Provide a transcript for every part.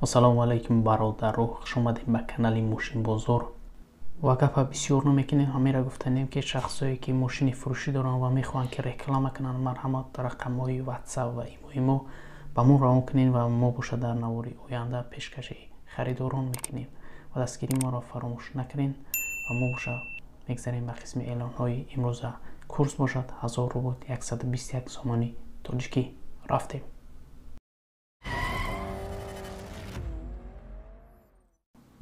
ассалому алайкум бародару хушомадем ба канали мошинбозор ва гапа бисёр намекунем. Ҳамеро гуфтанем ки шахсое ки мошини фурӯшӣ доранд ва мехоҳанд ки реклама кунанд. Марҳамат рақамҳои ватсап ва имои мо. Ба мо равон кунед ва мо боша дар навори оянда пешкаши харидорон мекунем ва дастгири моро фаромӯш накунед ва мо боша мегзарем ба қисми эълонҳои имрӯза. Курс бошад 1000 рубл 121 сомони тоҷикӣ. Рафтем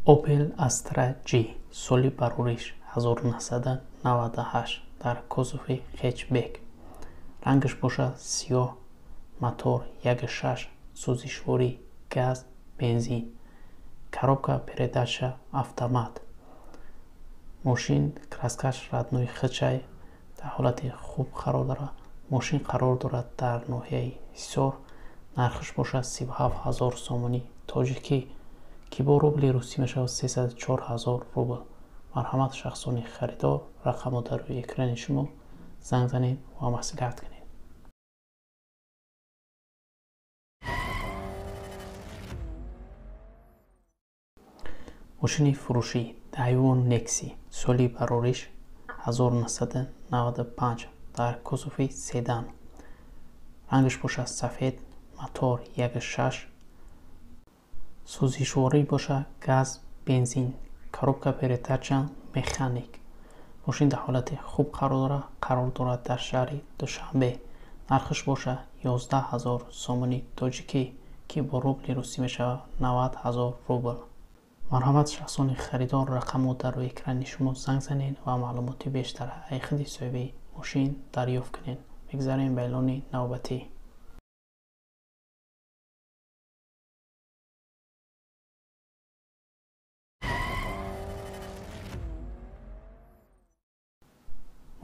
opel astra g соли барориш 1998 дар кузофи хечбек рангаш бошад сиёҳ мотор 1.6 сӯзишворӣ газ бензин коробка передача автомат. Мошин краскаш раднои хичай дар ҳолати хуб қарор дорад мошин қарор дорад дар ноҳияи ҳисор нархаш бошад 37 0 сомонӣ тоҷикӣ ки бо рубли русӣ мешавад 304 0 рубл. марҳамат шахсони харидор рақамо дар рӯи экрани шумо занг занед ва маслиҳат кунед. мошини фурӯшӣ дайвон некси соли барориш 1995 дар кузофи седан рангаш бошад сафед мотор 16 сӯзишворӣ бошад газ бензин коробка передача механик. Мошин дар ҳолати хуб қарор дорад қарор дорад дар шаҳри душанбе. Нархаш бошад 11 0 сомони тоҷикӣ ки бо рубли русӣ мешавад 90 0 рубл. Марҳамат шахсони харидор рақамо дар рӯи экрани шумо занг занед ва маълумоти бештар. Айхиди соҳиби мошин дарёфт кунед. Мегзарем ба эълони навбатӣ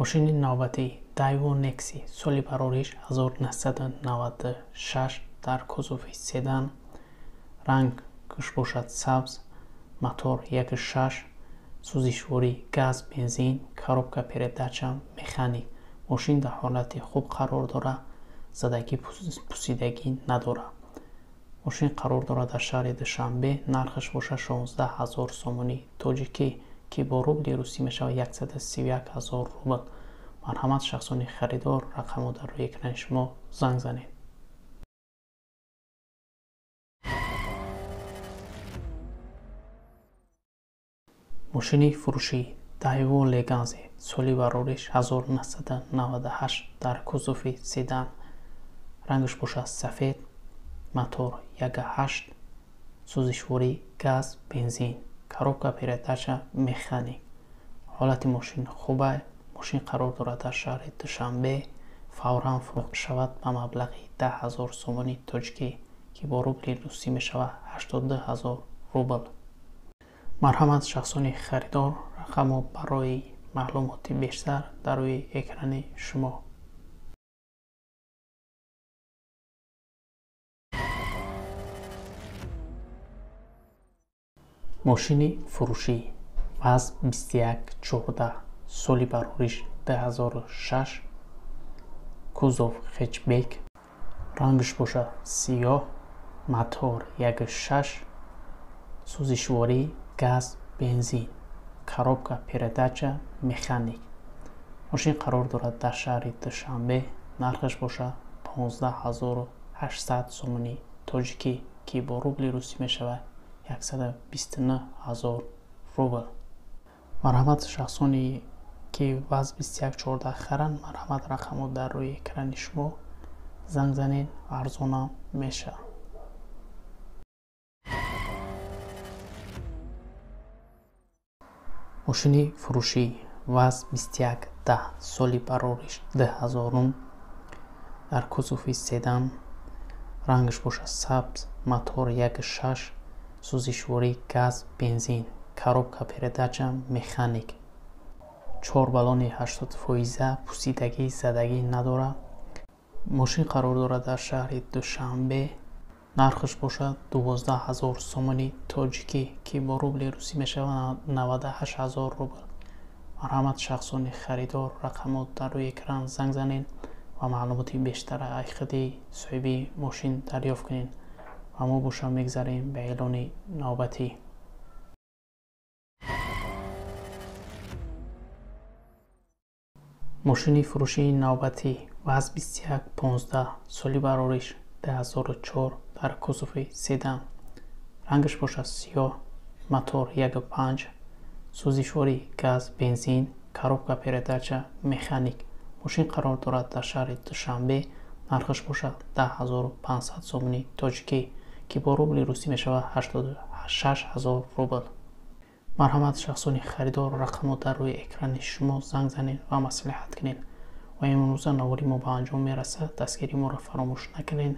мошини навбатӣ daewoo nexi соли барориш 1996 дар кузофи седан рангаш бошад сабз мотор 1.6 сӯзишворӣ газ бензин коробка передача механик. Мошин дар ҳолати хуб қарор дорад задагӣ пусидагӣ надорад мошин қарор дорад дар шаҳри душанбе нархаш бошад 16 0 сомонӣ тоҷикӣ ки бо рубли русӣ мешавад 131 0 рубл марҳамат шахсони харидор рақамо дар рӯи экрани шумо занг занед. Мошини фурӯшӣ daewoo leganze соли барориш 1998 дар кузофи седан. Рангаш бошад сафед мотор 18 сӯзишворӣ газ бензин коробка передача механик ҳолати мошин хуба мошин қарор дорад дар шаҳри душанбе. Фавран фурӯхта шавад ба маблағи 10 0 сомони тоҷикӣ ки бо рубли русӣ мешавад 82 0 рубл. Марҳамат шахсони харидор рақамо барои маълумоти бештар дар рӯи экрани шумо мошини фурӯшӣ. Ваз 2114 соли барориш 2006 кузов хечбек рангаш бошад сиёҳ мотор 16 сӯзишворӣ газ бензин коробка передача механик. Мошин қарор дорад дар шаҳри душанбе. Нархаш бошад 15800 сомони тоҷикӣ ки бо рубли русӣ мешавад 129000 рубл. Марҳамат шахсони ки ваз 2114 харанд марҳамат рақамо дар рӯи экрани шумо занг занед арзонам меша мошини фурӯшӣ ваз 2110 соли барориш 2000 дар кузофи седан рангаш бошад сабз мотор 16 сӯзишворӣ газ бензин коробка передача механик. Чор балони 80 фоиза пусидагӣ задагӣ надорад мошин қарор дорад дар шаҳри душанбе. Нархаш бошад 12 0 сомони тоҷикӣ ки бо рубли русӣ мешавад 98 0 рубл. Марҳамат шахсони харидор рақамо дар рӯи экран занг занед ва маълумоти бештара айхиди соҳиби мошин дарёфт кунед ва ва мо боша мегзарем ба эълони навбатӣ мошини фурӯшии навбатӣ ваз 2115 соли барориш 2004 дар кузуфи седан. Рангаш бошад сиёҳ мотор 15 сӯзишвори газ бензин коробка передача механик. Мошин қарор дорад дар шаҳри душанбе. Нархаш бошад 10500 сомони тоҷикӣ ки бо рубли русӣ мешавад 86000 рубл марҳамат шахсони харидор рақамро дар рӯи экрани шумо занг занед ва маслиҳат кунед ва имрӯза навори мо ба анҷом мерасад дастгирии моро фаромӯш накунед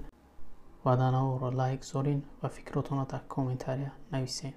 ваъданаҳоро лайк зорин ва фикротонро дар комментария нависед